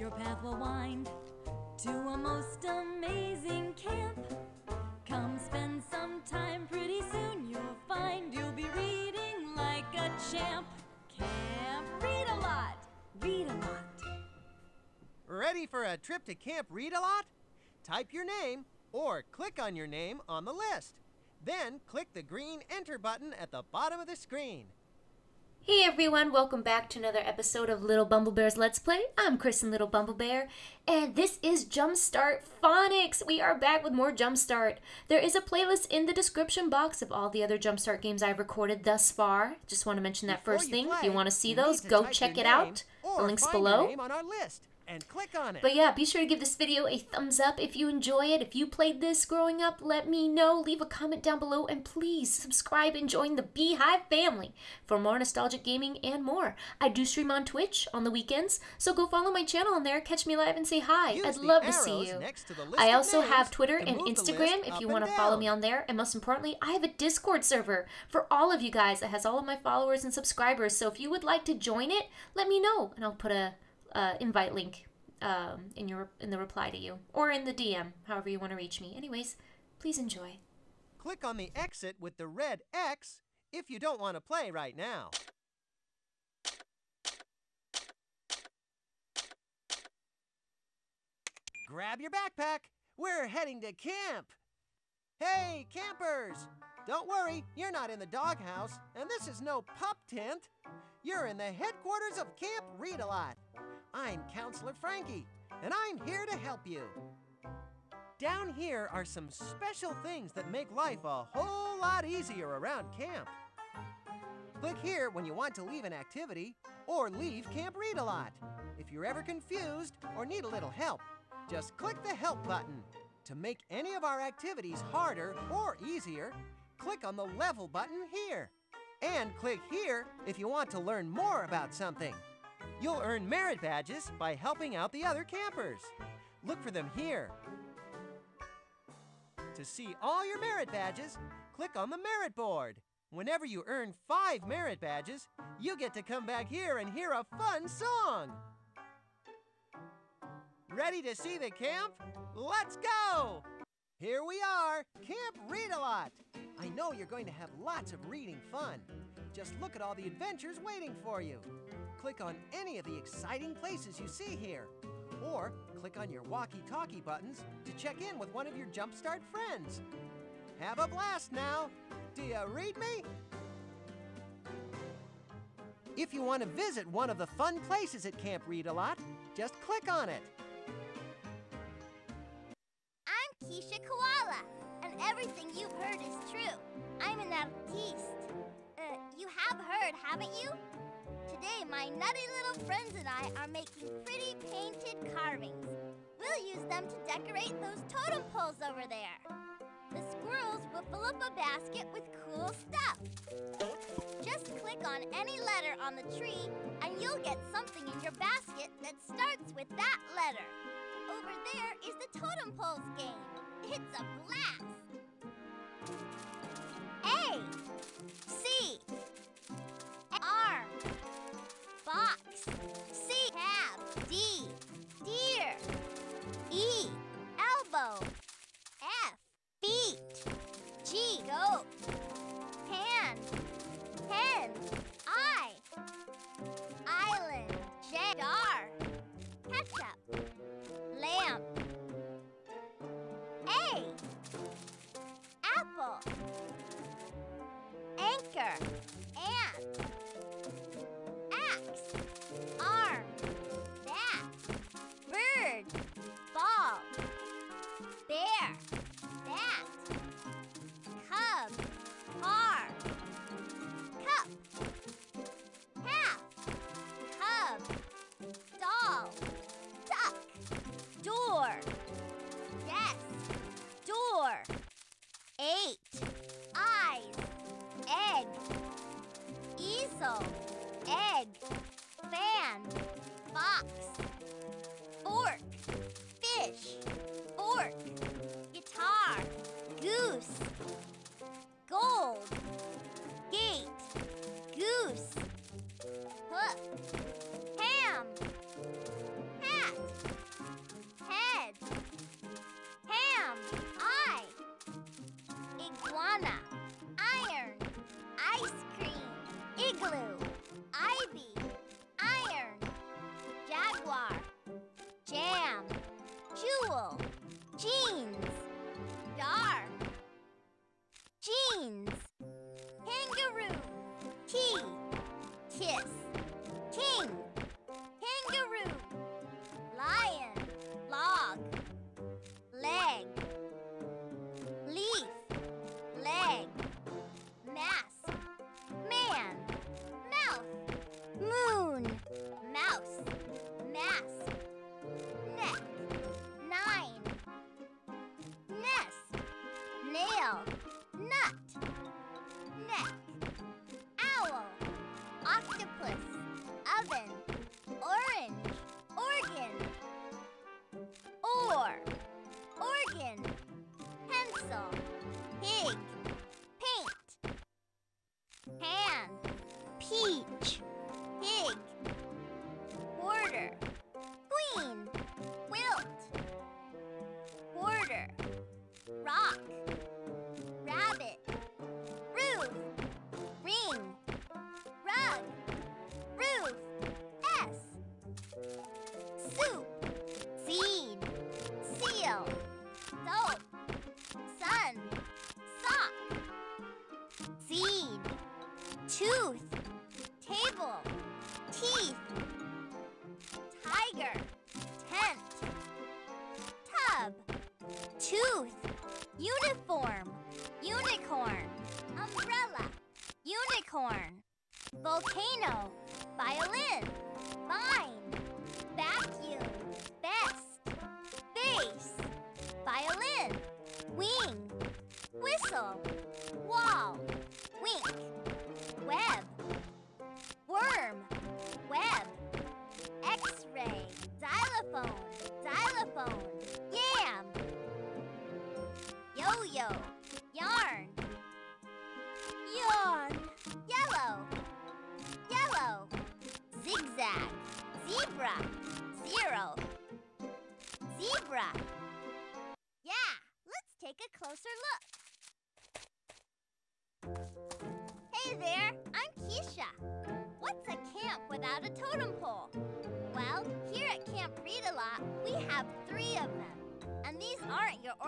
your path will wind to a most amazing camp. Come spend some time pretty soon, you'll find you'll be reading like a champ. Camp Readalot, read a lot. Ready for a trip to Camp Readalot? Type your name or click on your name on the list. Then click the green Enter button at the bottom of the screen. Hey everyone, welcome back to another episode of Little Bumble Bears Let's Play. I'm Kristen Little Bumble Bear, and this is Jumpstart Phonics. We are back with more Jumpstart. There is a playlist in the description box of all the other Jumpstart games I've recorded thus far. Just want to mention that Before first thing. if you want to see those, to go check it out. The link's below. Name on our list and click on it. But yeah, be sure to give this video a thumbs up if you enjoy it. If you played this growing up, let me know. Leave a comment down below and please subscribe and join the Beehive family for more nostalgic gaming and more. I do stream on Twitch on the weekends, so go follow my channel on there, catch me live and say hi. Use I'd love to see you. to I also have Twitter and list Instagram if you want to follow me on there. And most importantly, I have a Discord server for all of you guys that has all of my followers and subscribers. So if you would like to join it, let me know, and I'll put a uh, invite link um, in your in the reply to you or in the DM, however you want to reach me. Anyways, please enjoy. Click on the exit with the red X if you don't want to play right now. Grab your backpack. We're heading to camp. Hey, campers! Don't worry, you're not in the doghouse, and this is no pup tent. You're in the headquarters of Camp Readalot. I'm Counselor Frankie, and I'm here to help you. Down here are some special things that make life a whole lot easier around camp. Click here when you want to leave an activity or leave Camp Readalot. If you're ever confused or need a little help, just click the Help button. To make any of our activities harder or easier, click on the Level button here. And click here if you want to learn more about something. You'll earn merit badges by helping out the other campers. Look for them here. To see all your merit badges, click on the merit board. Whenever you earn five merit badges, you get to come back here and hear a fun song. Ready to see the camp? Let's go! Here we are, Camp Readalot. I know you're going to have lots of reading fun. Just look at all the adventures waiting for you. Click on any of the exciting places you see here. Or click on your walkie talkie buttons to check in with one of your Jumpstart friends. Have a blast now! Do you read me? If you want to visit one of the fun places at Camp Readalot, just click on it. I'm Kisha Koala, and everything you've heard is true. I'm an artiste. Uh, you have heard, haven't you? Today, my nutty little friends and I are making pretty painted carvings. We'll use them to decorate those totem poles over there. The squirrels will fill up a basket with cool stuff. Just click on any letter on the tree, and you'll get something in your basket that starts with that letter. Over there is the totem poles game. It's a blast. A C C tab D deer. E elbow. F feet G goat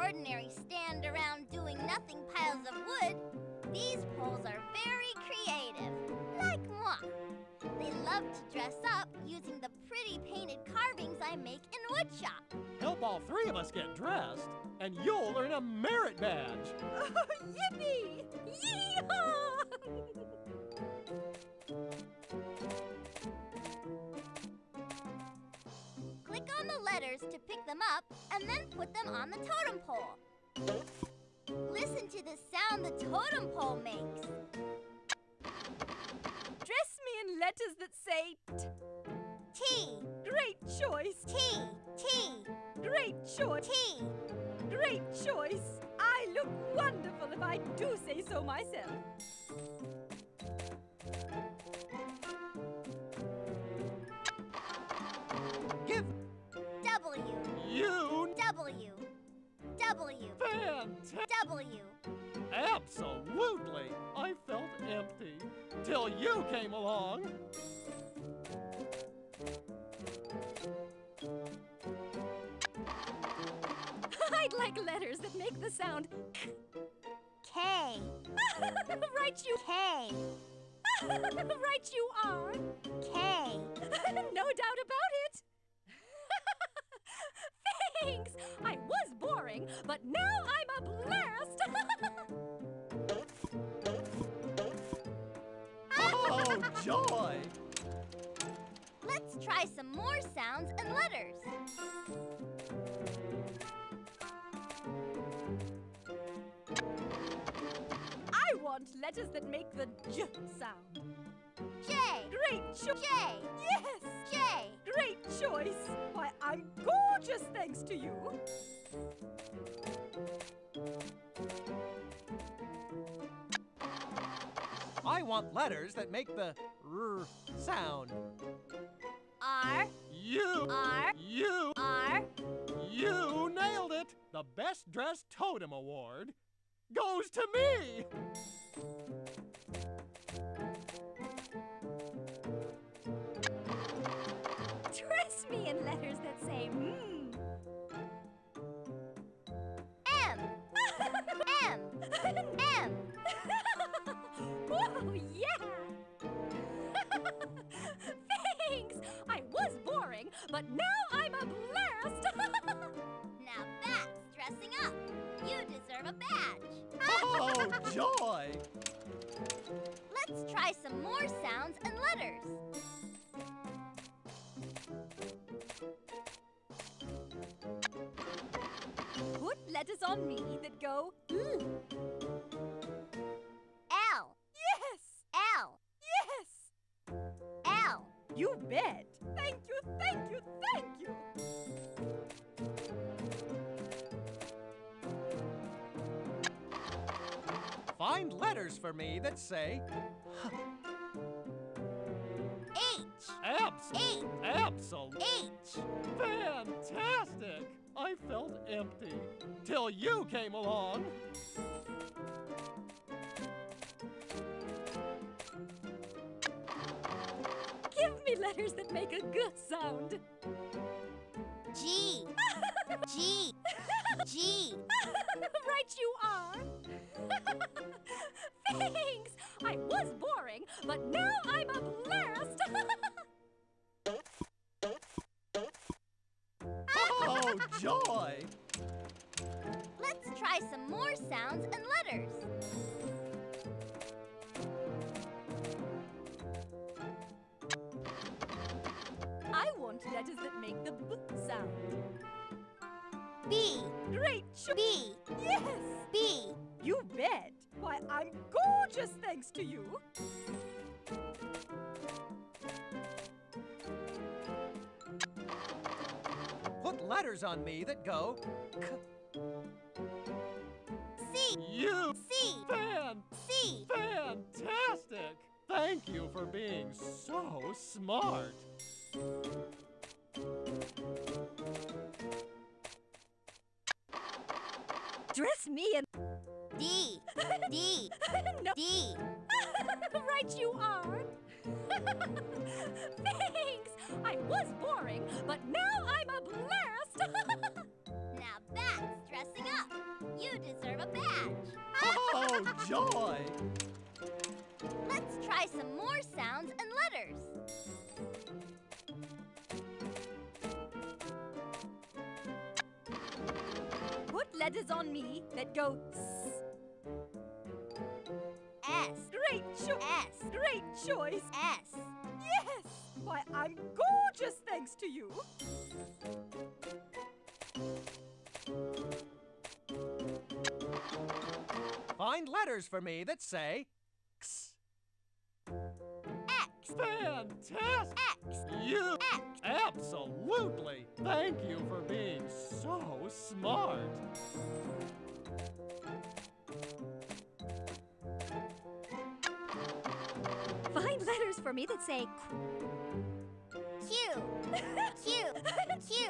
ordinary stand around doing nothing piles of wood. These poles are very creative, like moi. They love to dress up using the pretty painted carvings I make in woodshop. Help all three of us get dressed, and you'll earn a merit badge. Oh, Yippee! Yee-haw! Click on the letters to them up and then put them on the totem pole. Listen to the sound the totem pole makes. Dress me in letters that say t. T, Great choice. T, T, Great choice. T. Great choice. I look wonderful if I do say so myself. Fantastic. W. Absolutely. I felt empty till you came along. I'd like letters that make the sound K, right you K, right you are. K. no doubt about it. Thanks. I was boring, but now I'm a blast. Oh, joy. Let's try some more sounds and letters. I want letters that make the j sound. J, Great choice. J, Yes. J. Great choice. Why, I'm gorgeous thanks to you. I want letters that make the r sound. R, You. R, You. R. You nailed it. The Best Dressed Totem Award goes to me. me in letters that say mmm. M. M. M. Whoa, oh, yeah! Thanks! I was boring, but now on me that go ooh. L, Yes! L, Yes! L. You bet! Thank you, thank you, thank you! Find letters for me that say good letters on me that go C, You C, fan C. fantastic! Thank you for being so smart. Dress me in. D, D, no, D. right you are. Thanks. I was boring, but now I'm a blast. Now that's dressing up. You deserve a badge. Oh, joy! Let's try some more sounds and letters. Put letters on me that go s. S, Great choice. S, Great choice. S. Yes. Why, I'm gorgeous thanks to you. find letters for me that say X. X, Fantastic! X, You X. absolutely! Thank you for being so smart. Find letters for me that say Q, Q, Q.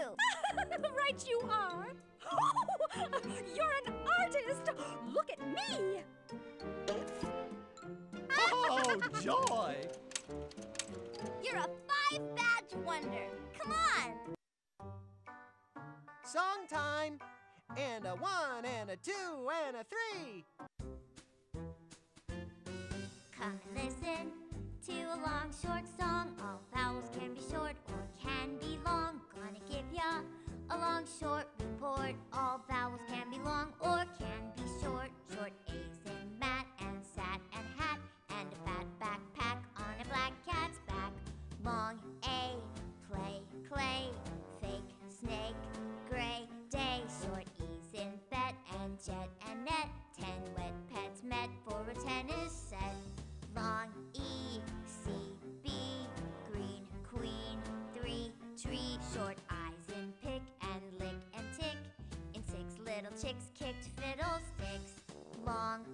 right you are. You're an artist. Look at me. Oh, joy! You're a five badge wonder. Come on. Song time! And a one, and a two, and a three! Come and listen to a long, short song. All vowels can be short or can be long. Gonna give ya a long, short report. All vowels can be long or can be short. Short A's in mat and sat and and chicks kicked fiddlesticks. Long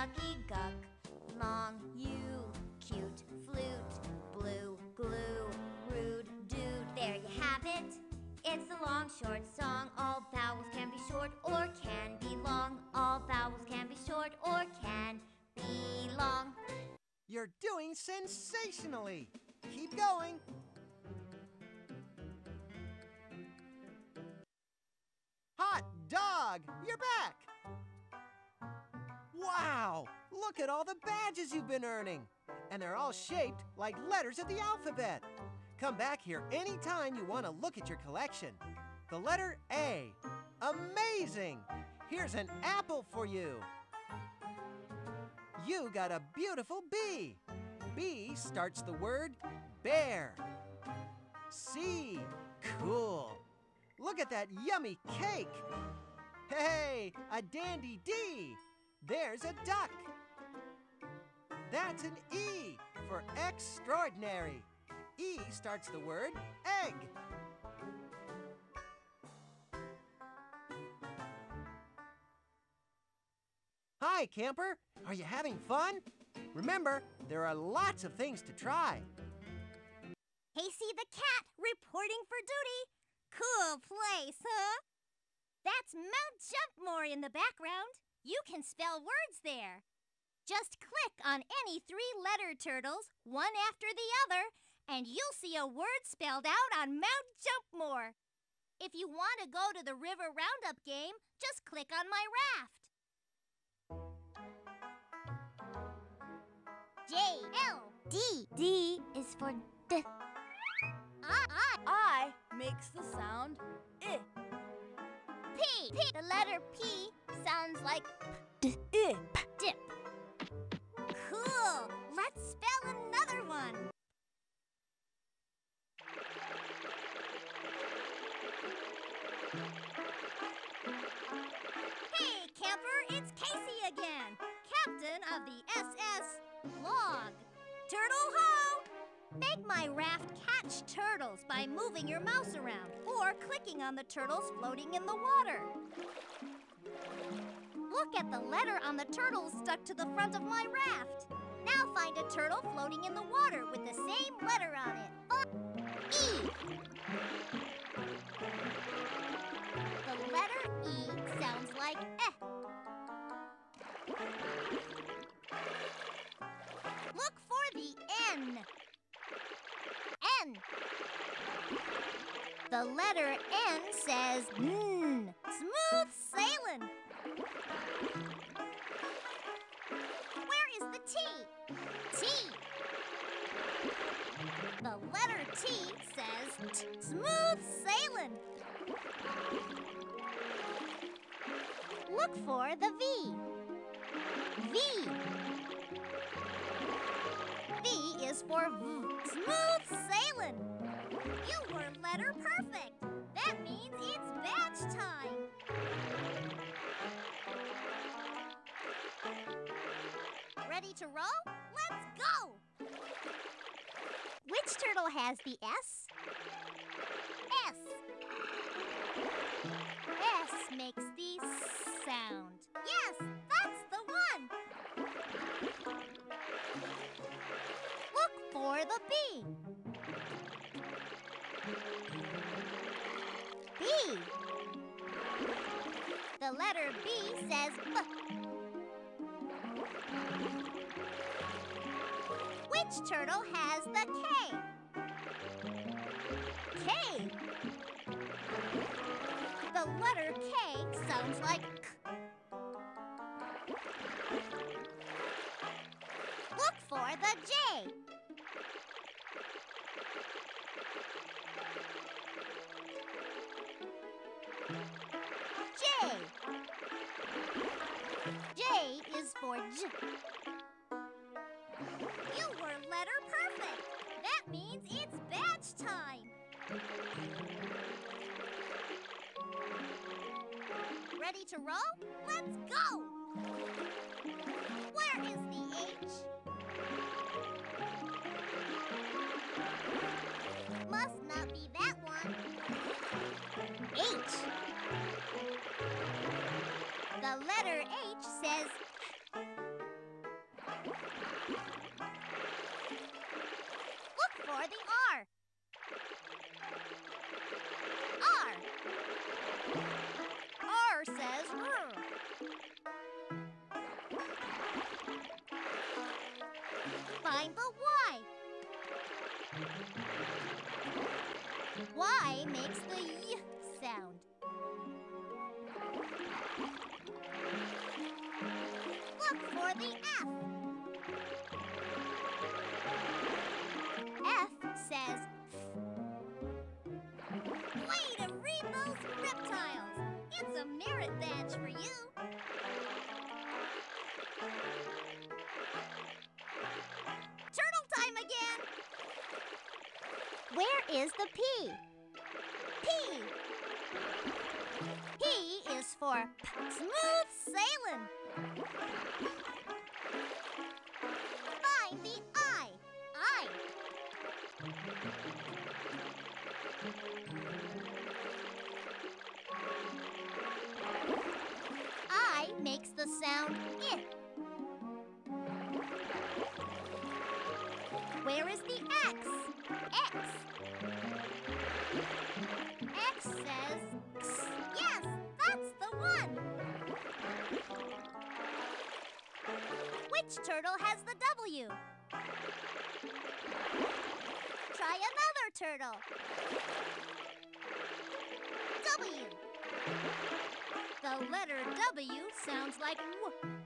mucky guck. Long U, cute flute. Blue glue, rude dude. There you have it. It's a long, short song. All vowels can be short or can be long. All vowels can be short or can be long. You're doing sensationally. Keep going. Hot dog, you're back. Wow, look at all the badges you've been earning. And they're all shaped like letters of the alphabet. Come back here anytime you want to look at your collection. The letter A. Amazing! Here's an apple for you. You got a beautiful B. B starts the word bear. C. Cool. Look at that yummy cake. Hey, a dandy D. There's a duck. That's an E for extraordinary. E starts the word egg. Hi, camper. Are you having fun? Remember, there are lots of things to try. Casey the cat reporting for duty. Cool place, huh? That's Mount Jumpmore in the background. You can spell words there. Just click on any three letter turtles, one after the other, and you'll see a word spelled out on Mount Jumpmore. If you want to go to the River Roundup game, just click on my raft. J L D. D is for D. I, I, I makes the sound I. P. P. The letter P sounds like dip. dip. Cool. Let's spell another one. Hey, camper, it's Casey again, captain of the SS Log. Turtle ho! Make my raft catch turtles by moving your mouse around or clicking on the turtles floating in the water. Look at the letter on the turtle stuck to the front of my raft. Now find a turtle floating in the water with the same letter on it. E. The letter E sounds like eh. N. The letter N says N. Smooth sailing. Where is the T? T. The letter T says t. Smooth sailing. Look for the V. V. V is for v. Smooth letter perfect. That means it's batch time. Ready to roll? Let's go! Which turtle has the S? S. S makes the s sound. Yes, that's the one. Look for the B. B. letter B says B. Which turtle has the K? K. The letter K sounds like K. Look for the J. J. J. You were letter perfect. That means it's batch time. Ready to roll? Let's go! Where is the H? Must not be that one. H. The letter H says Look for the R. R. R says R. Find the Y. Y makes the Y sound. Look for the F. Where is the P? P! P is for smooth sailing. Find the I. I. I makes the sound I. Where is the? X. Which turtle has the W? Try another turtle. W. The letter W sounds like W.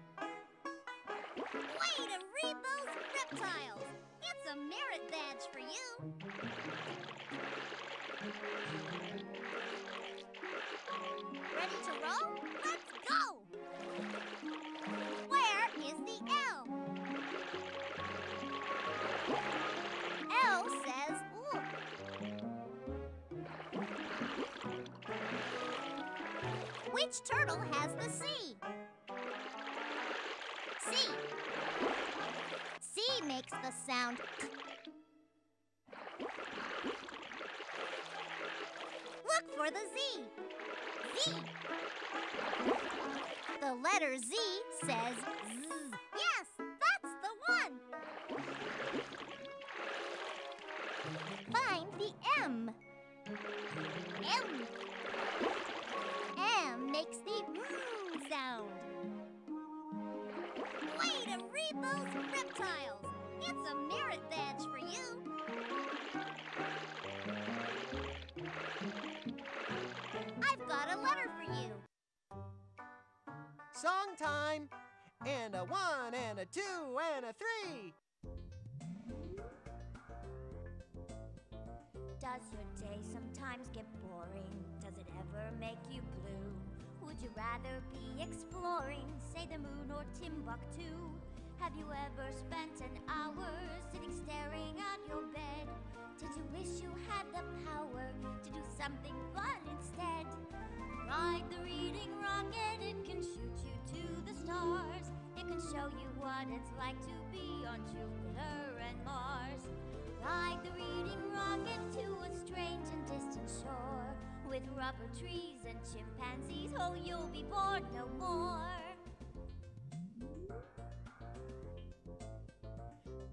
Way to read those reptiles! It's a merit badge for you. Ready to roll? Let's go! Which turtle has the C? C. C makes the sound. Look for the Z. Z. The letter Z says Z. Yes, that's the one. Find the M. M. Makes the mm sound. Way to read those reptiles! It's a merit badge for you. I've got a letter for you. Song time! And a one, and a two, and a three! Does your day sometimes get boring? Does it ever make you blue? Would you rather be exploring, say the moon or Timbuktu? Have you ever spent an hour sitting staring at your bed? Did you wish you had the power to do something fun instead? Ride the reading rocket, it can shoot you to the stars. It can show you what it's like to be on Jupiter and Mars. Ride the reading rocket to a strange and distant shore. With rubber trees and chimpanzees, oh, you'll be bored no more.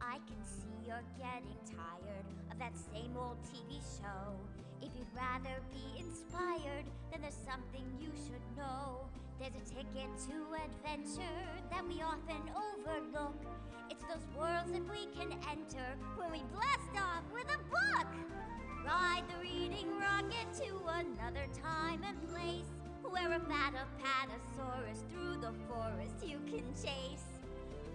I can see you're getting tired of that same old TV show. If you'd rather be inspired, then there's something you should know. There's a ticket to adventure that we often overlook. It's those worlds that we can enter when we blast off with a book. Ride the reading rocket to another time and place where a batapatosaurus through the forest you can chase.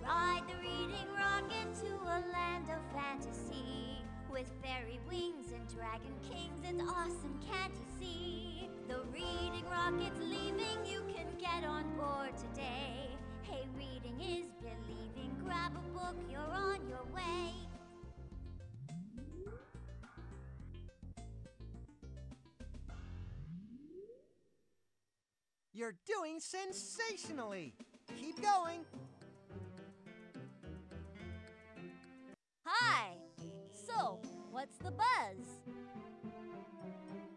Ride the reading rocket to a land of fantasy with fairy wings and dragon kings. It's awesome, can't you see? The reading rocket's leaving, you can get on board today. Hey, reading is believing. Grab a book, you're on your way. You're doing sensationally! Keep going! Hi! So, what's the buzz?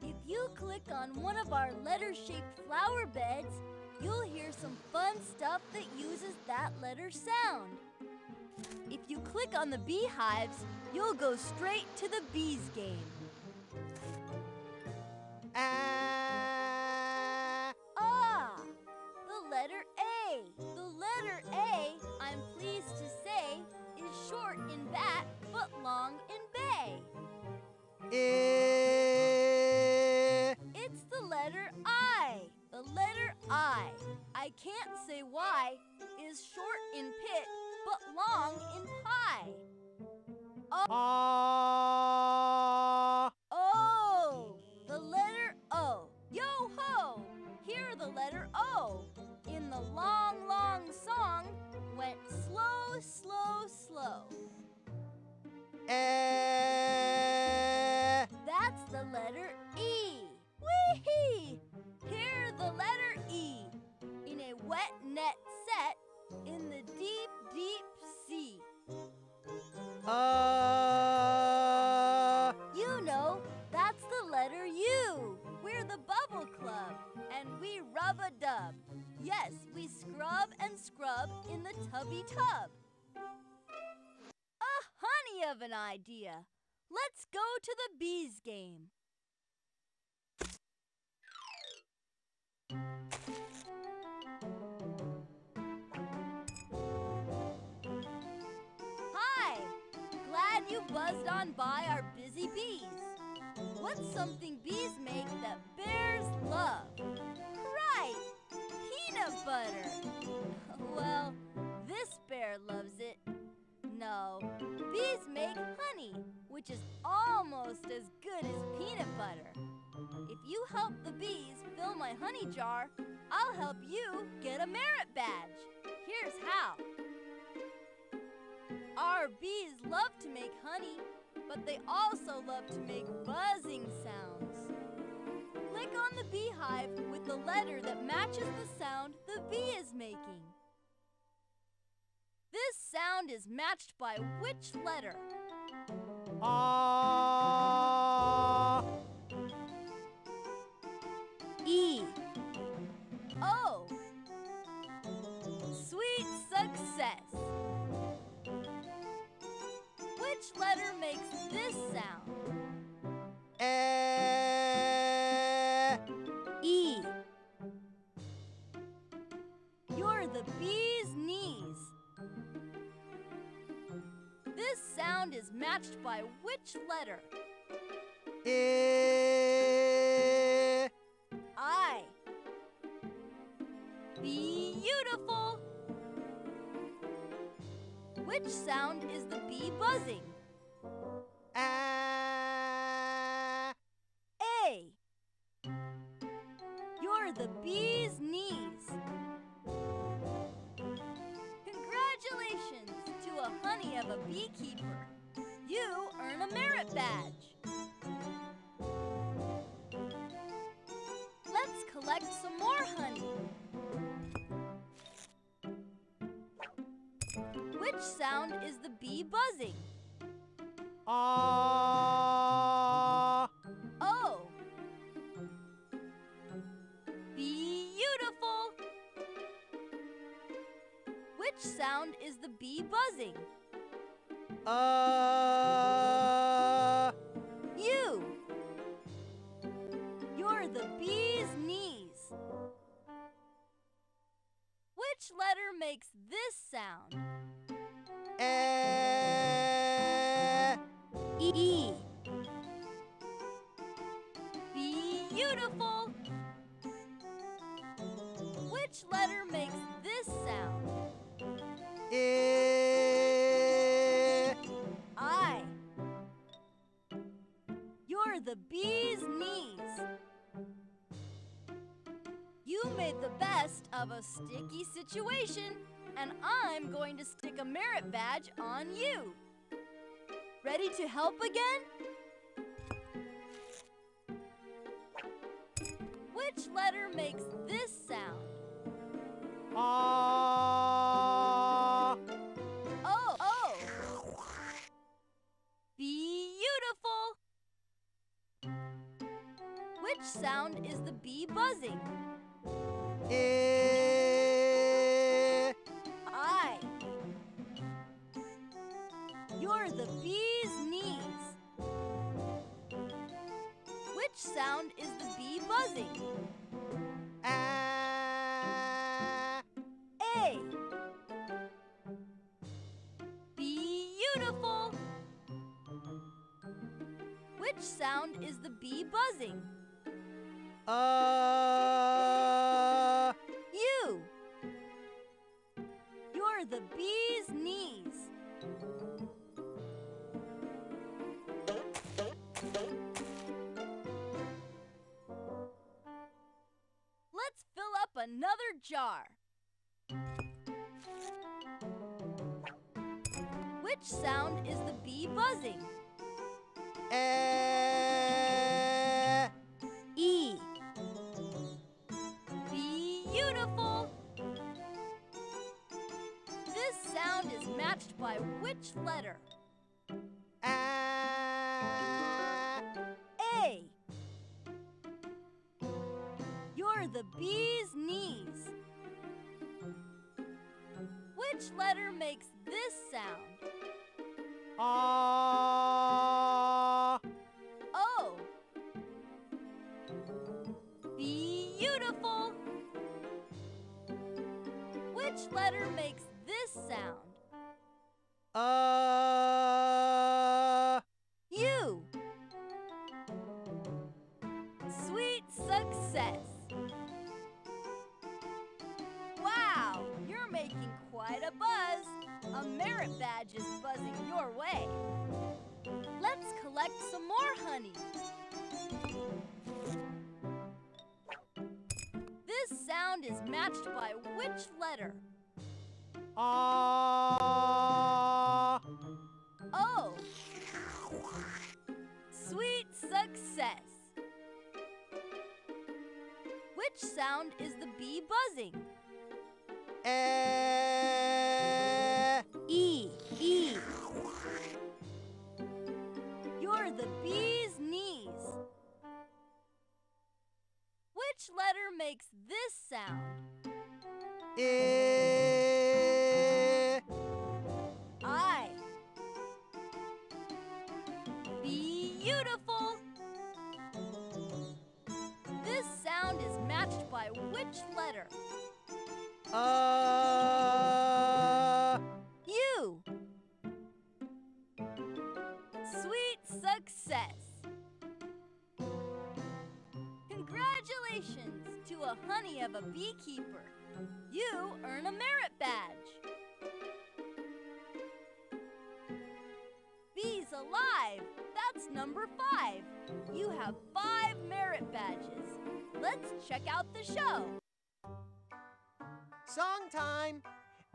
If you click on one of our letter shaped flower beds, you'll hear some fun stuff that uses that letter sound. If you click on the beehives, you'll go straight to the bees game. Ah! On by our busy bees. What's something bees make that bears love? Right! Peanut butter! Well, this bear loves it. No, bees make honey, which is almost as good as peanut butter. If you help the bees fill my honey jar, I'll help you get a merit badge. Here's how. Our bees love to make honey, but they also love to make buzzing sounds. Click on the beehive with the letter that matches the sound the bee is making. This sound is matched by which letter? Ah. E. O. Sweet success. Which letter makes this sound? Eh. E. You're the bee's knees. This sound is matched by which letter? I. I. Beautiful. Which sound is the bee buzzing? A. You're the bee's knees. Congratulations to a honey of a beekeeper. You earn a merit badge. Let's collect some more honey. Which sound is the bee buzzing? Ah. Oh. Beautiful. Which sound is the bee buzzing? Uh. You. You're the bee's knees. Which letter makes this sound? Of a sticky situation, and I'm going to stick a merit badge on you. Ready to help again? Jar. Which sound is the bee buzzing? Eh. E. Beautiful. This sound is matched by which letter? Of a beekeeper. You earn a merit badge. Bees alive. That's number five. You have five merit badges. Let's check out the show. Song time.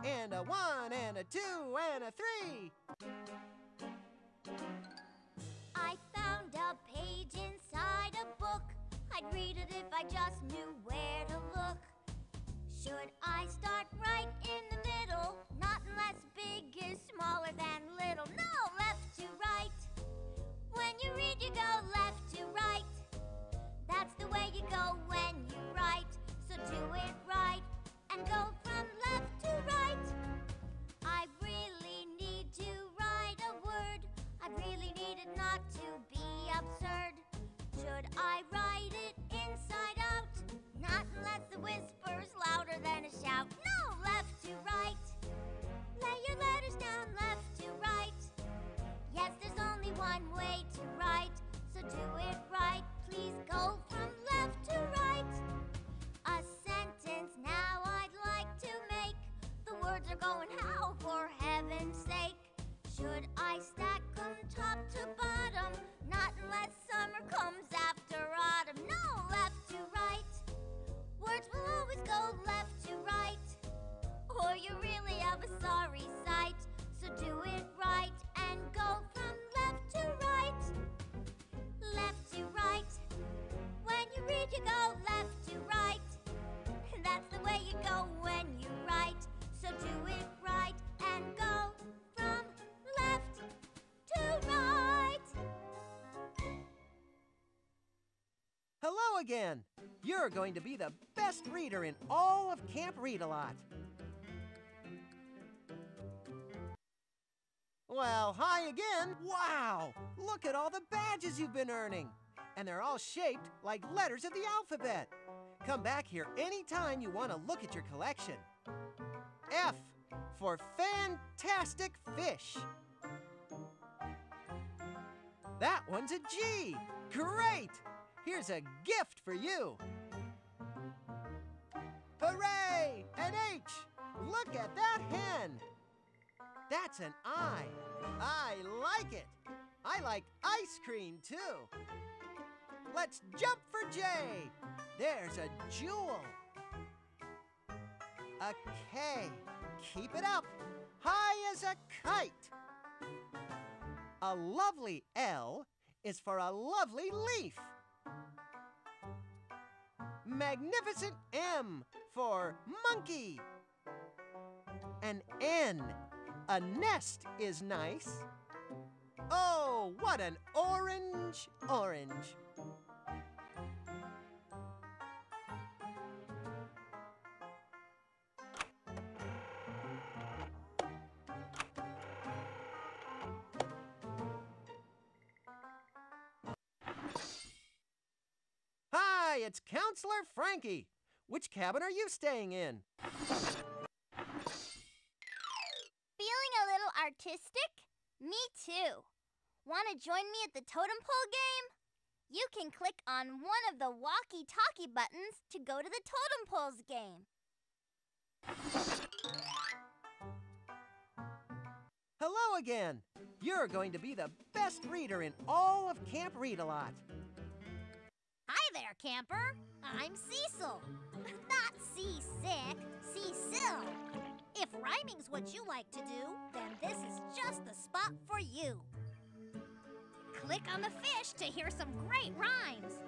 And a one, and a two, and a three. I found a page inside a book. I'd read it if I just knew where to look. Should I start right in the middle? Not unless big is smaller than little. No, left to right. When you read, you go left to right. That's the way you go when you write. So do it right and go from left to right. I really need to write a word. I really need it not to be absurd. Should I write it? Unless the whisper's louder than a shout. No, left to right. Lay your letters down left to right. Yes, there's only one way to write. So do it right. Please go from left to right. A sentence now I'd like to make. The words are going how for heaven's sake. Should I stack stack 'em top to bottom? Not unless summer comes after autumn. No. Words will always go left to right. Or you really have a sorry sight. So do it right and go from left to right. Left to right. When you read, you go left to right. That's the way you go when you write. So do it right and go Hello again. You're going to be the best reader in all of Camp Readalot. Well, hi again. Wow! Look at all the badges you've been earning. And they're all shaped like letters of the alphabet. Come back here anytime you want to look at your collection. F for fantastic fish. That one's a G. Great! Here's a gift for you. Hooray! An H! Look at that hen! That's an I. I like it. I like ice cream too. Let's jump for J. There's a jewel. A K. Keep it up. High as a kite. A lovely L is for a lovely leaf. Magnificent M for monkey. An N. A nest is nice. Oh, what an orange orange. Hi, it's Counselor Frankie. Which cabin are you staying in? Feeling a little artistic? Me too. Want to join me at the totem pole game? You can click on one of the walkie talkie buttons to go to the totem poles game. Hello again. You're going to be the best reader in all of Camp Readalot. Camper. I'm Cecil. Not seasick, Cecil. If rhyming's what you like to do, then this is just the spot for you. Click on the fish to hear some great rhymes.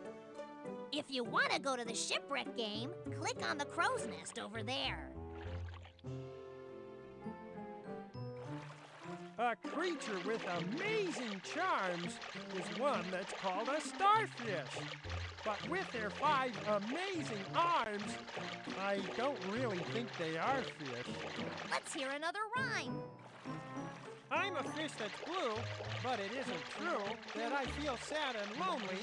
If you want to go to the shipwreck game, click on the crow's nest over there. A creature with amazing charms is one that's called a starfish. But with their five amazing arms, I don't really think they are fish. Let's hear another rhyme. I'm a fish that's blue, but it isn't true that I feel sad and lonely.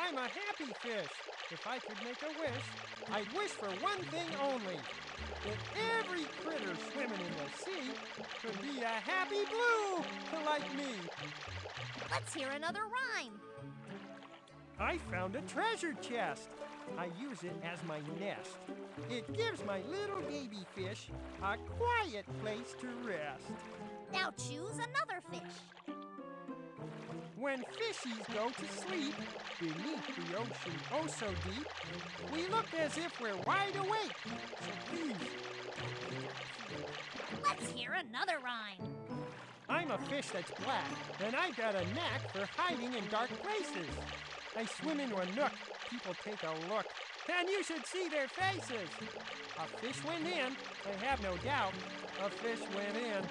I'm a happy fish. If I could make a wish, I'd wish for one thing only. That every critter swimming in the sea could be a happy blue like me. Let's hear another rhyme. I found a treasure chest. I use it as my nest. It gives my little baby fish a quiet place to rest. Now choose another fish. When fishies go to sleep beneath the ocean oh so deep, we look as if we're wide awake. So please, Let's hear another rhyme. I'm a fish that's black, and I've got a knack for hiding in dark places. I swim into a nook, people take a look, and you should see their faces. A fish went in, I have no doubt. A fish went in,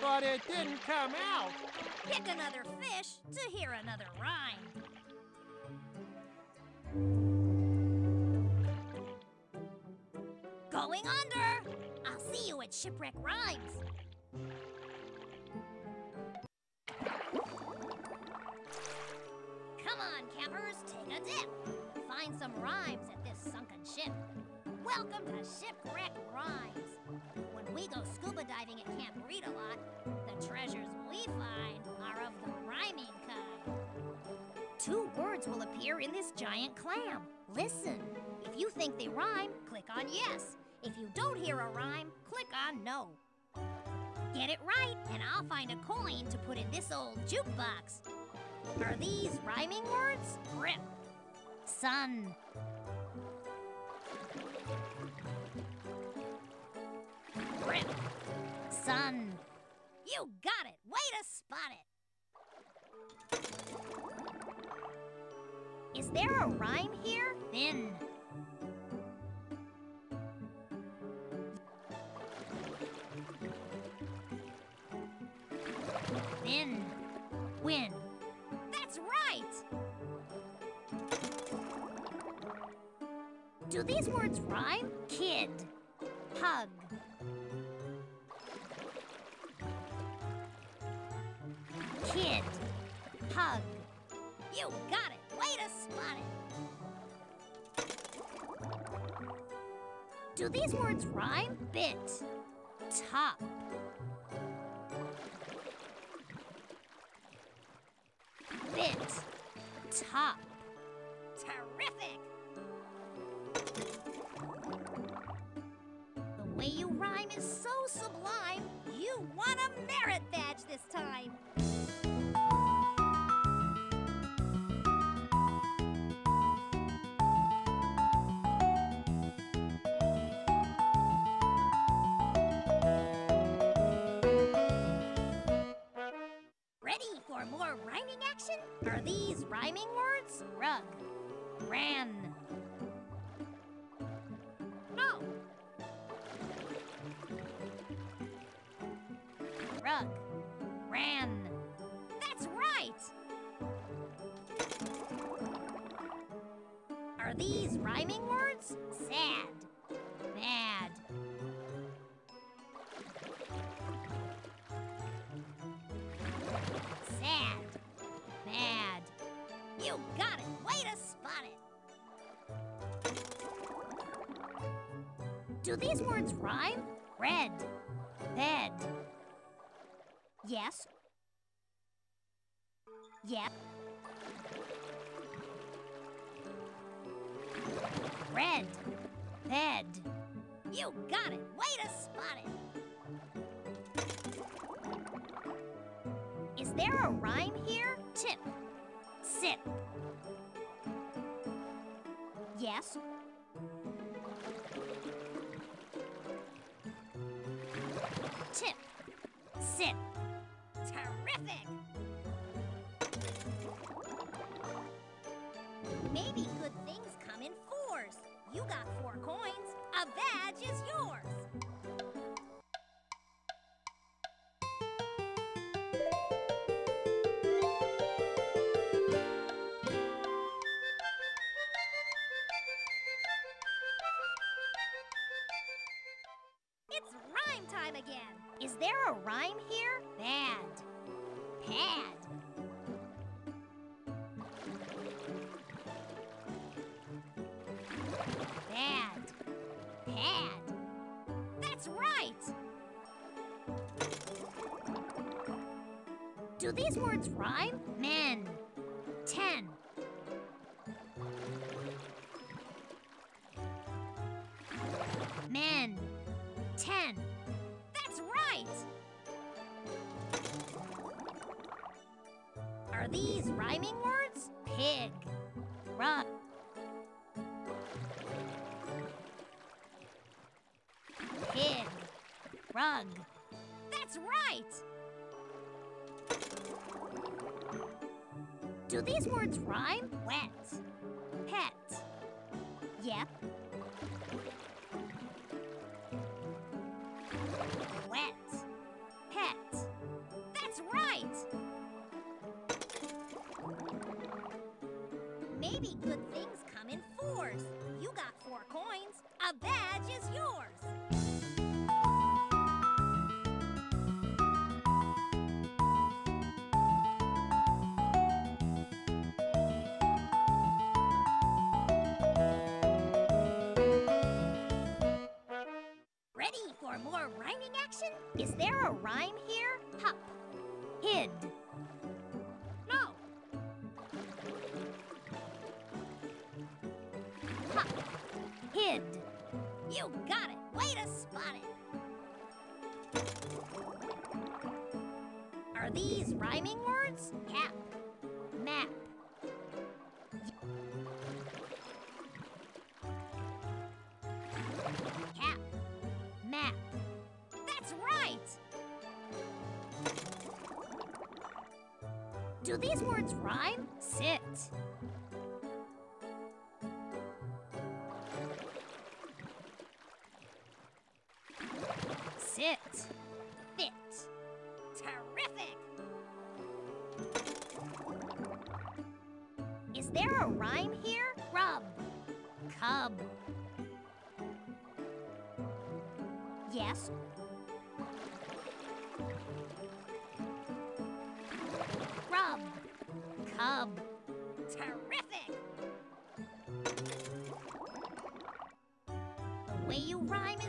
but it didn't come out. Pick another fish to hear another rhyme. Going under. I'll see you at Shipwreck Rhymes. Come on, campers, take a dip. Find some rhymes at this sunken ship. Welcome to Shipwreck Rhymes. When we go scuba diving at Camp Readalot, the treasures we find are of the rhyming kind. Two words will appear in this giant clam. Listen. If you think they rhyme, click on yes. If you don't hear a rhyme, click on no. Get it right, and I'll find a coin to put in this old jukebox. Are these rhyming words? Rip. Sun. Rip. Sun. You got it. Way to spot it. Is there a rhyme here? Thin. Thin. Win. Do these words rhyme? Kid. Hug. Kid. Hug. You got it. Way to spot it. Do these words rhyme? Bit. Top. Bit. Top. Terrific! You rhyme is so sublime, you won a merit badge this time. Ready for more rhyming action? Are these rhyming words? Rug. Ran. These rhyming words? Sad. Mad. Sad. Mad. You got it. Way to spot it. Do these words rhyme? Red. Bed. Yes. Yep. Red. Bed. You got it. Way to spot it. Is there a rhyme here? Tip. Sip. Yes. Tip. Sip. Terrific. You got four coins. A badge is yours. It's rhyme time again. Is there a rhyme here? Bad. Pad. Do these words rhyme? Maybe good things come in fours. You got four coins. A badge is yours. Ready for more rhyming action? Is there a rhyme here? Are these rhyming words? Cap. Map. Cap. Map. That's right! Do these words rhyme? Sit.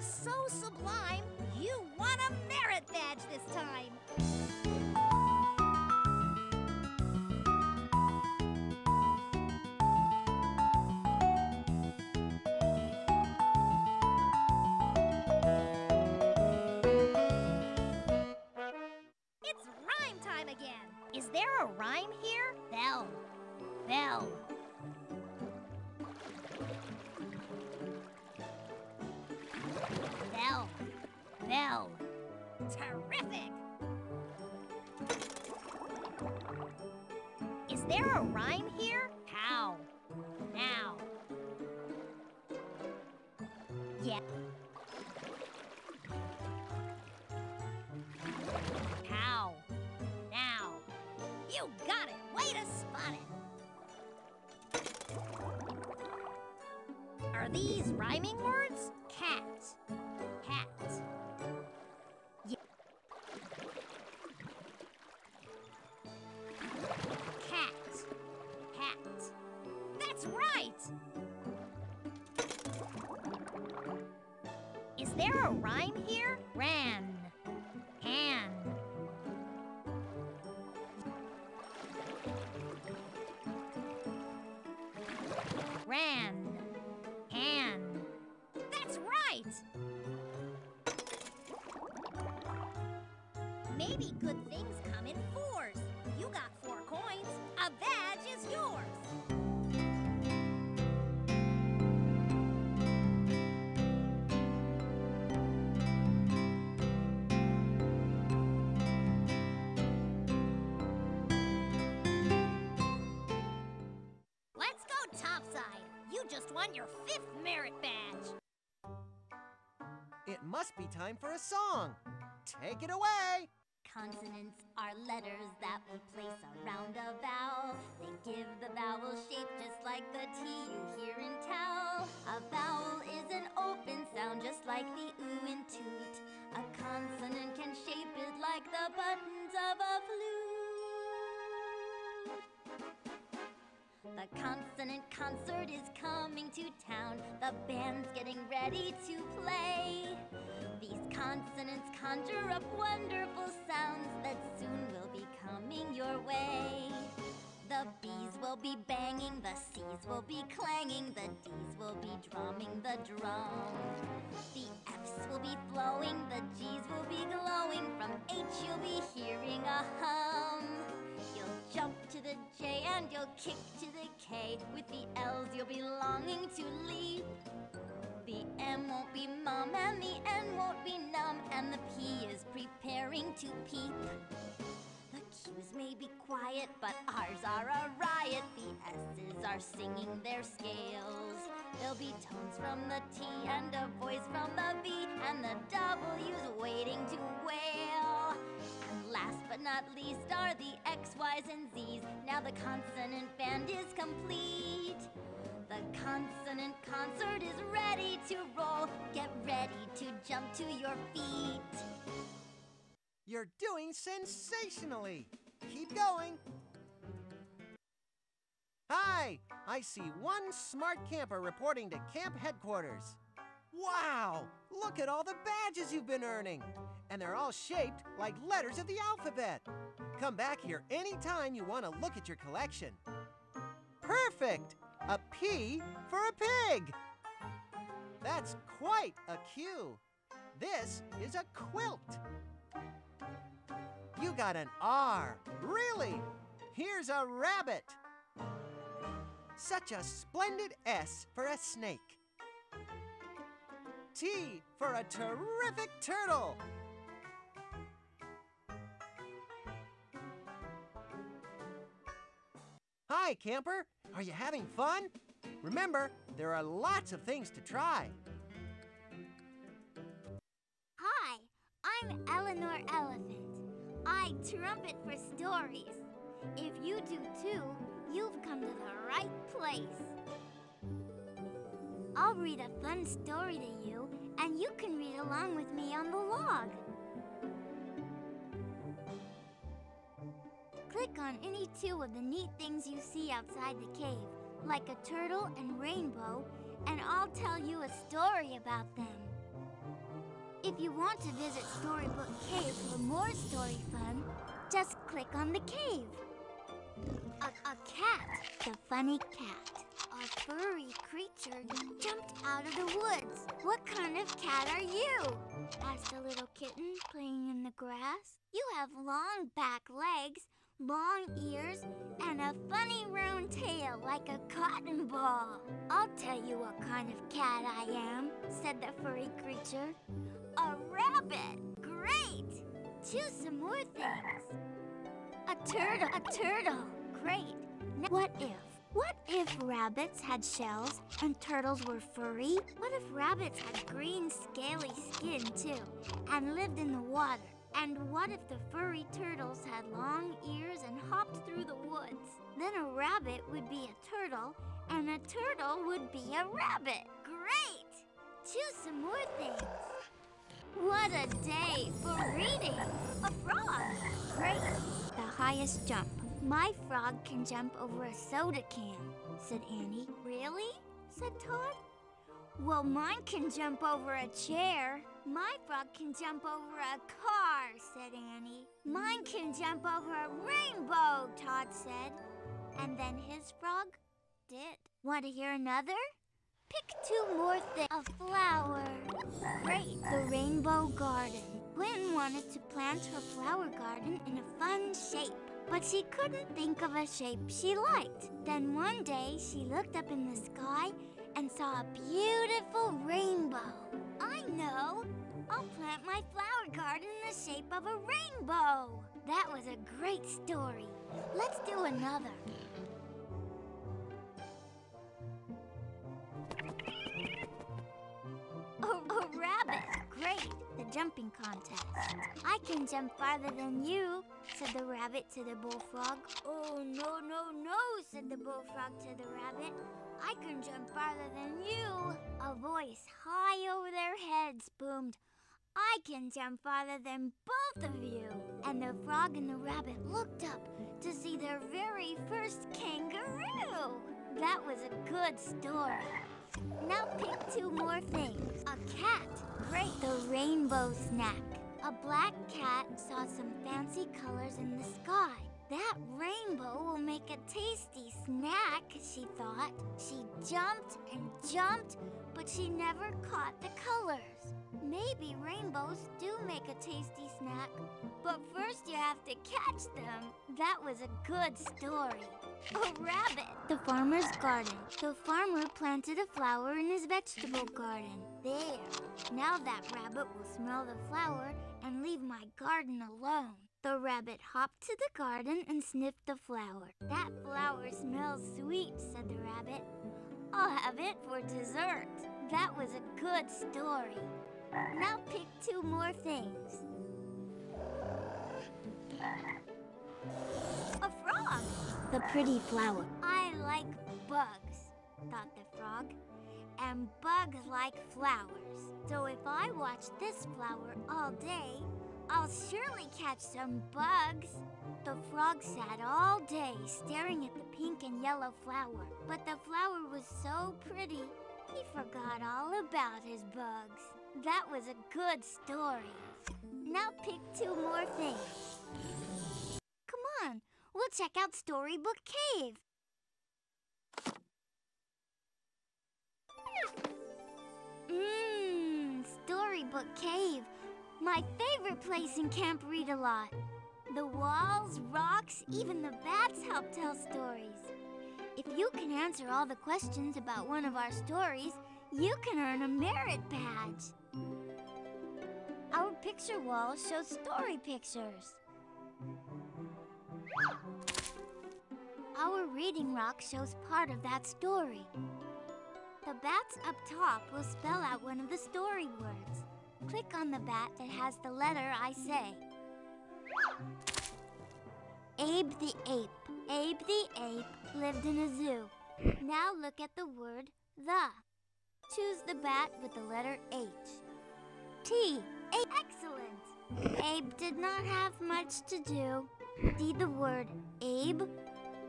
is so sublime, you want a merit badge this time. It's rhyme time again. Is there a rhyme here? Bell. Bell. Terrific! Is there a rhyme here? How? Now. Yeah. How? Now. You got it. Way to spot it. Are these rhyming words? Cat. There a rhyme here? Ran. Must be time for a song. Take it away. Consonants are letters that we place around a vowel. They give the vowel shape just like the T you hear in towel. A vowel is an open sound just like the oo in toot. A consonant can shape it like the buttons of a flute. The consonant concert is coming to town. The band's getting ready to play. Conjure up wonderful sounds that soon will be coming your way. The B's will be banging, the C's will be clanging, the D's will be drumming the drum. The F's will be flowing, the G's will be glowing. From H you'll be hearing a hum. You'll jump to the J and you'll kick to the K. With the L's you'll be longing to leap. The M won't be mum and the N won't be numb and the P is preparing to peep. The Q's may be quiet, but ours are a riot. The S's are singing their scales. There'll be tones from the T and a voice from the V, and the W's waiting to wail. And last but not least are the X, Y's, and Z's. Now the consonant band is complete. The consonant concert is ready to roll. Get ready to jump to your feet. You're doing sensationally. Keep going. Hi, I see one smart camper reporting to camp headquarters. Wow, look at all the badges you've been earning. And they're all shaped like letters of the alphabet. Come back here anytime you want to look at your collection. Perfect! A P for a pig. That's quite a Q. This is a quilt. You got an R. Really? Here's a rabbit. Such a splendid S for a snake. T for a terrific turtle. Hi, camper. Are you having fun? Remember, there are lots of things to try. Hi, I'm Eleanor Elephant. I trumpet for stories. If you do too, you've come to the right place. I'll read a fun story to you, and you can read along with me on the log. Click on any two of the neat things you see outside the cave, like a turtle and rainbow, and I'll tell you a story about them. If you want to visit Storybook Cave for more story fun, just click on the cave. A, a cat, the funny cat. A furry creature jumped out of the woods. What kind of cat are you? asked a little kitten playing in the grass. You have long back legs, long ears, and a funny round tail like a cotton ball. I'll tell you what kind of cat I am, said the furry creature. A rabbit! Great! Choose some more things. A turtle. A turtle. Great. Now, what if? What if rabbits had shells and turtles were furry? What if rabbits had green, scaly skin too and lived in the water? And what if the furry turtles had long ears and hopped through the woods? Then a rabbit would be a turtle, and a turtle would be a rabbit. Great! Choose some more things. What a day for reading! A frog! Great! The highest jump. My frog can jump over a soda can, said Annie. Really? said Todd. Well, mine can jump over a chair. My frog can jump over a car, said Annie. Mine can jump over a rainbow, Todd said. And then his frog did. Want to hear another? Pick two more things. A flower. Great. The rainbow garden. Gwen wanted to plant her flower garden in a fun shape, but she couldn't think of a shape she liked. Then one day she looked up in the sky and saw a beautiful rainbow. I know. I'll plant my flower garden in the shape of a rainbow. That was a great story. Let's do another. A, a rabbit. Great. The jumping contest. I can jump farther than you, said the rabbit to the bullfrog. Oh, no, no, no, said the bullfrog to the rabbit. I can jump farther than you. A voice high over their heads boomed, I can jump farther than both of you. And the frog and the rabbit looked up to see their very first kangaroo. That was a good story. Now pick two more things. A cat. Great. The rainbow snack. A black cat saw some fancy colors in the sky. That rainbow will make a tasty snack, she thought. She jumped and jumped, but she never caught the colors. Maybe rainbows do make a tasty snack, but first you have to catch them. That was a good story. A rabbit. The farmer's garden. The farmer planted a flower in his vegetable garden. There. Now that rabbit will smell the flower and leave my garden alone. The rabbit hopped to the garden and sniffed the flower. That flower smells sweet, said the rabbit. I'll have it for dessert. That was a good story. Now pick two more things. A frog. The pretty flower. I like bugs, thought the frog. And bugs like flowers. So if I watch this flower all day, I'll surely catch some bugs. The frog sat all day staring at the pink and yellow flower. But the flower was so pretty, he forgot all about his bugs. That was a good story. Now pick two more things. Come on, we'll check out Storybook Cave. Mmm, Storybook Cave. My favorite place in Camp Readalot. The walls, rocks, even the bats help tell stories. If you can answer all the questions about one of our stories, you can earn a merit badge. Our picture wall shows story pictures. Our reading rock shows part of that story. The bats up top will spell out one of the story words. Click on the bat that has the letter I say. Abe the ape. Abe the ape lived in a zoo. Now look at the word the. Choose the bat with the letter H. T. A. Excellent. Abe did not have much to do. See the word Abe?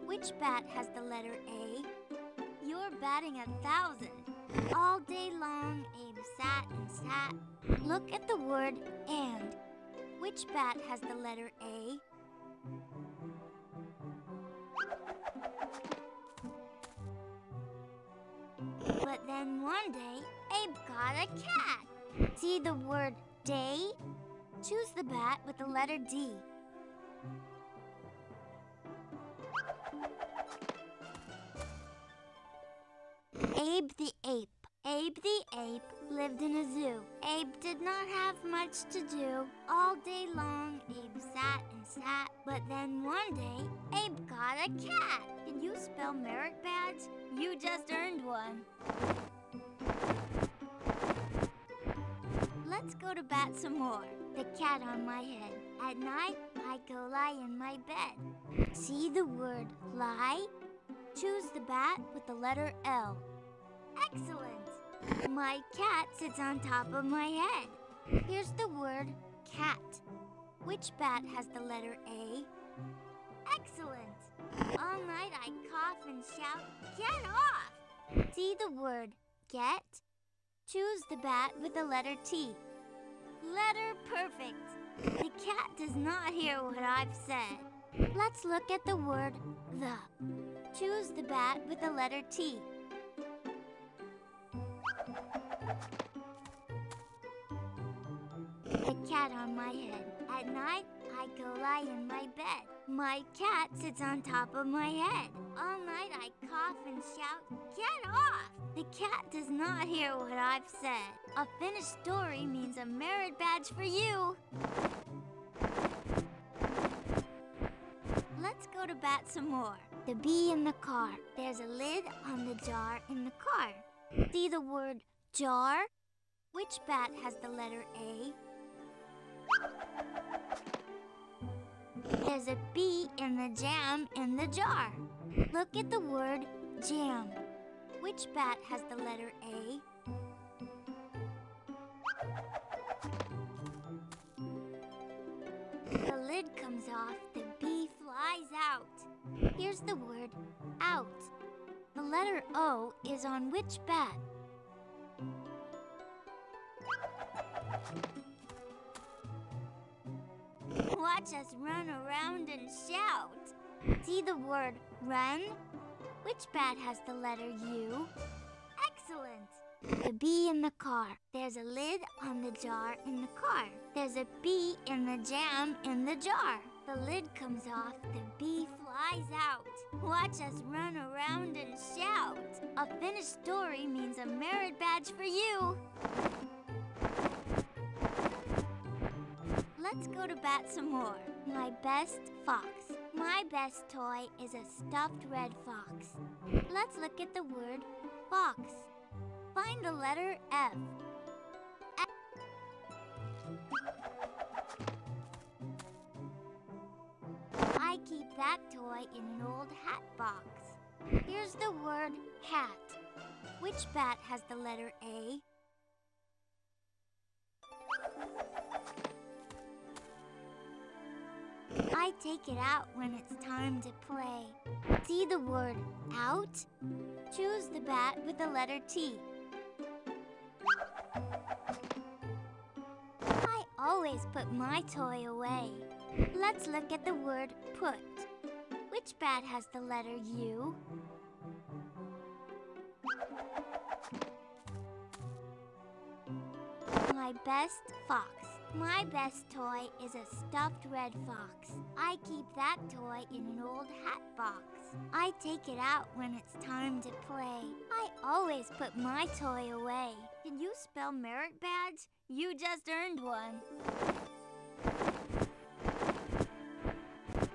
Which bat has the letter A? You're batting a thousand. All day long, Abe sat and sat. Look at the word and. Which bat has the letter A? But then one day, Abe got a cat. See the word day? Choose the bat with the letter D. Abe the ape. Abe the ape lived in a zoo. Abe did not have much to do. All day long, Abe sat and sat. But then one day, Abe got a cat. Can you spell merit badge? You just earned one. Let's go to bat some more. The cat on my head. At night, I go lie in my bed. See the word lie? Choose the bat with the letter L. Excellent! My cat sits on top of my head. Here's the word cat. Which bat has the letter A? Excellent! All night I cough and shout, Get off! See the word get? Choose the bat with the letter T. Letter perfect. The cat does not hear what I've said. Let's look at the word the. Choose the bat with the letter T. A cat on my head. At night, I go lie in my bed. My cat sits on top of my head. All night I cough and shout, Get off! The cat does not hear what I've said. A finished story means a merit badge for you. Let's go to bat some more. The bee in the car. There's a lid on the jar in the car. See the word jar? Which bat has the letter A? There's a bee in the jam in the jar. Look at the word jam. Which bat has the letter A? The lid comes off, the bee flies out. Here's the word out. The letter O is on which bat? Watch us run around and shout. See the word run? Which bat has the letter U? Excellent! The bee in the car. There's a lid on the jar in the car. There's a bee in the jam in the jar. The lid comes off, the bee flies out. Watch us run around and shout. A finished story means a merit badge for you. Let's go to bat some more. My best fox. My best toy is a stuffed red fox. Let's look at the word fox. Find the letter F. I keep that toy in an old hat box. Here's the word hat. Which bat has the letter A? I take it out when it's time to play. See the word out? Choose the bat with the letter T. I always put my toy away. Let's look at the word put. Which bat has the letter U? My best fox. My best toy is a stuffed red fox. I keep that toy in an old hat box. I take it out when it's time to play. I always put my toy away. Can you spell merit badge? You just earned one.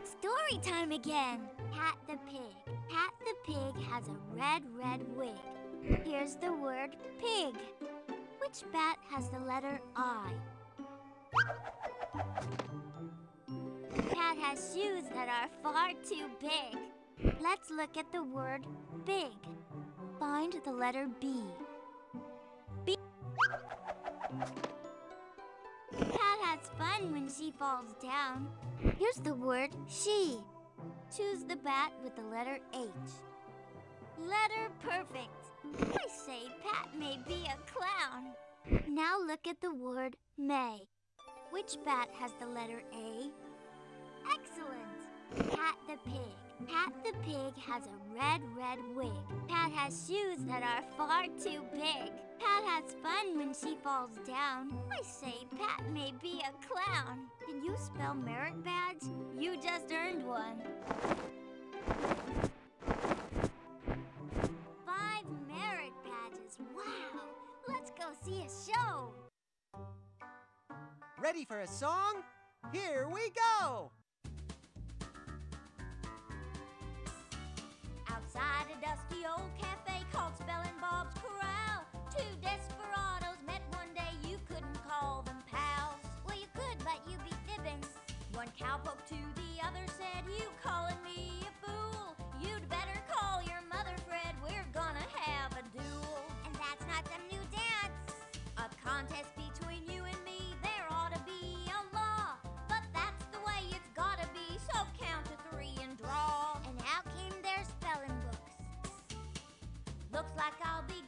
Story time again. Pat the pig. Pat the pig has a red, red wig. Here's the word pig. Which bat has the letter I? Pat has shoes that are far too big. Let's look at the word big. Find the letter B. B. Pat has fun when she falls down. Here's the word she. Choose the bat with the letter H. Letter perfect. I say Pat may be a clown. Now look at the word may. Which bat has the letter A? Excellent! Pat the pig. Pat the pig has a red, red wig. Pat has shoes that are far too big. Pat has fun when she falls down. I say Pat may be a clown. Can you spell merit badge? You just earned one. Ready for a song? Here we go! Outside a dusty old cafe called Spellin' Bob's Corral, two desperados met one day. You couldn't call them pals. Well, you could, but you'd be fibbing. One cowpoke to the other said, "You calling me a fool? You'd better call your mother, Fred. We're gonna have a duel." And that's not some new dance. A contest Looks like I'll be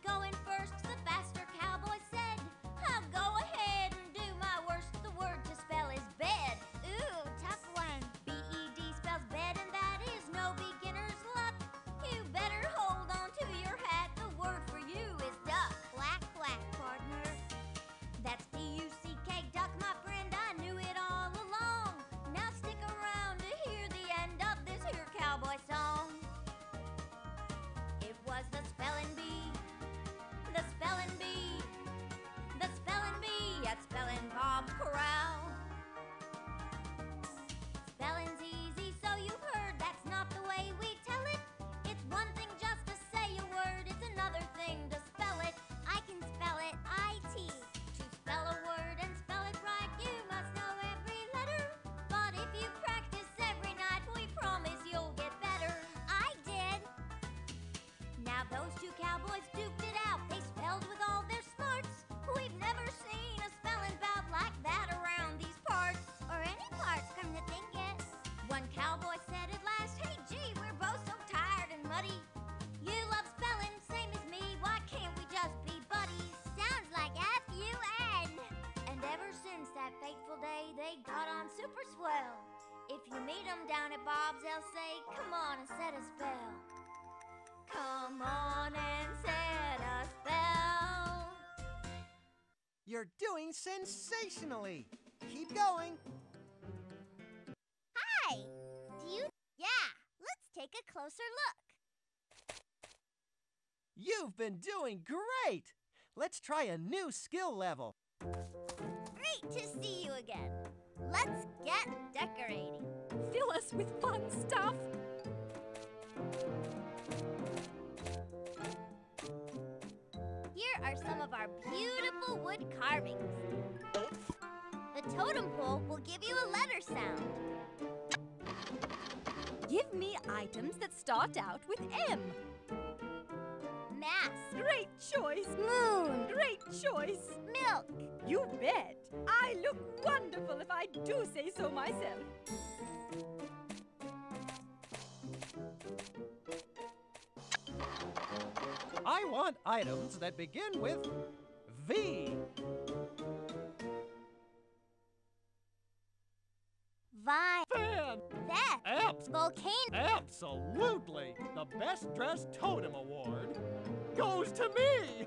was the cowboys duked it out. They spelled with all their smarts. We've never seen a spelling bout like that around these parts. Or any parts, come to think it. One cowboy said at last, Hey gee, we're both so tired and muddy. You love spelling, same as me. Why can't we just be buddies? Sounds like F-U-N. And ever since that fateful day, they got on super swell. If you meet 'em down at Bob's, they'll say, Come on and set a spell. Come on and set a spell. You're doing sensationally! Keep going! Hi! Do you? Yeah, let's take a closer look. You've been doing great! Let's try a new skill level. Great to see you again. Let's get decorating. Fill us with fun stuff. Are some of our beautiful wood carvings. The totem pole will give you a letter sound. Give me items that start out with M. Mask, Great choice. moon, Great choice. milk, You bet. I look wonderful if I do say so myself. I want items that begin with V. vine, Fan! vest, Abs- volcano. absolutely! The Best Dressed Totem Award goes to me!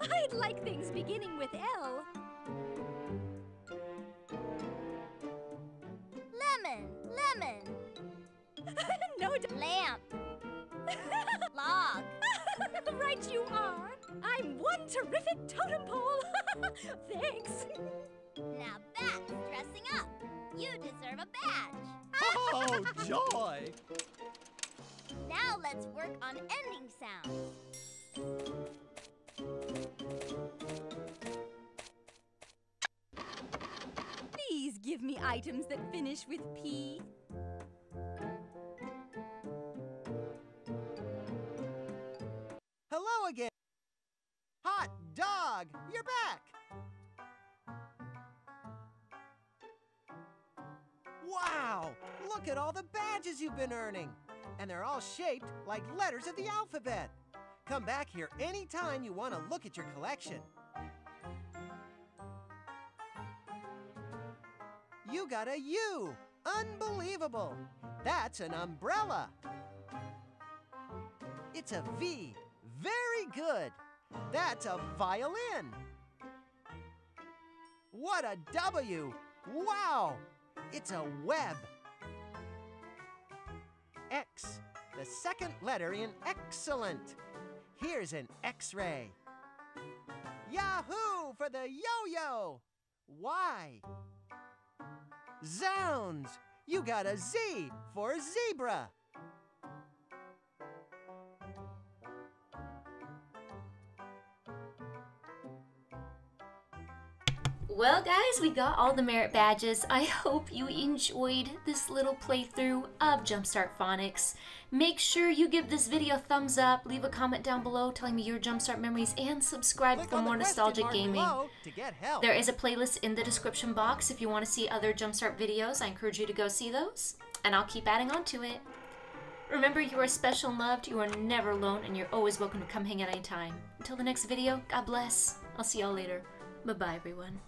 I'd like things beginning with L. lamp, log, right you are. I'm one terrific totem pole. Thanks. Now that's dressing up. You deserve a badge. Oh, joy! Now let's work on ending sounds. Please give me items that finish with P. Dog, you're back! Wow! Look at all the badges you've been earning! And they're all shaped like letters of the alphabet! Come back here anytime you want to look at your collection. You got a U! Unbelievable! That's an umbrella! It's a V! Very good! That's a violin. What a W. Wow. It's a web. X, the second letter in excellent. Here's an X ray. Yahoo for the yo yo! Y. Zounds! You got a Z for zebra. Well, guys, we got all the merit badges. I hope you enjoyed this little playthrough of Jumpstart Phonics. Make sure you give this video a thumbs up, leave a comment down below telling me your Jumpstart memories, and subscribe Click for more nostalgic gaming. to get help. There is a playlist in the description box if you want to see other Jumpstart videos. I encourage you to go see those, and I'll keep adding on to it. Remember, you are special and loved, you are never alone, and you're always welcome to come hang out anytime. Until the next video, God bless. I'll see y'all later. Bye bye, everyone.